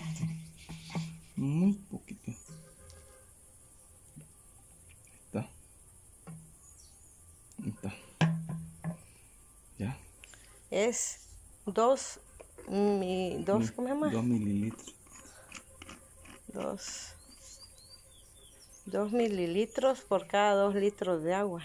poquitito. Muy poquito. Ahí está. Ahí está. Ya. Es dos, mi, dos, ¿cómo se llama? Dos mililitros. Dos, dos mililitros por cada dos litros de agua.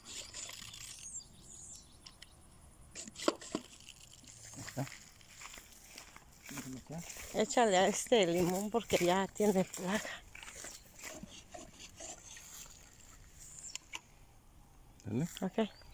Échale a este limón porque ya tiene plaga. Dale. Ok. Listo.